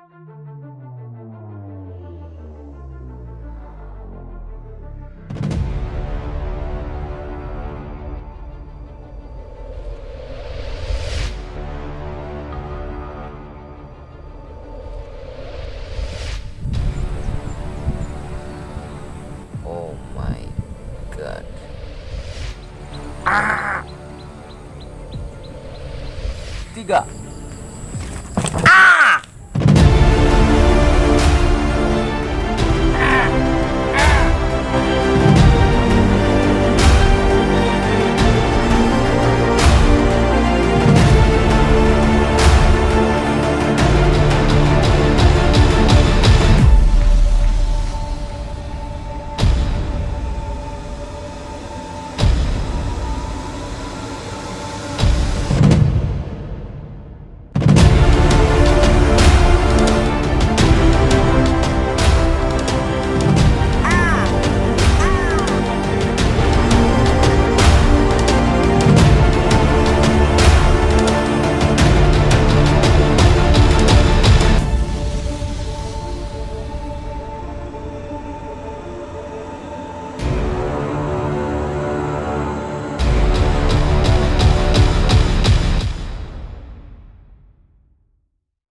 Oh my god. Ah! Tiga. Ah!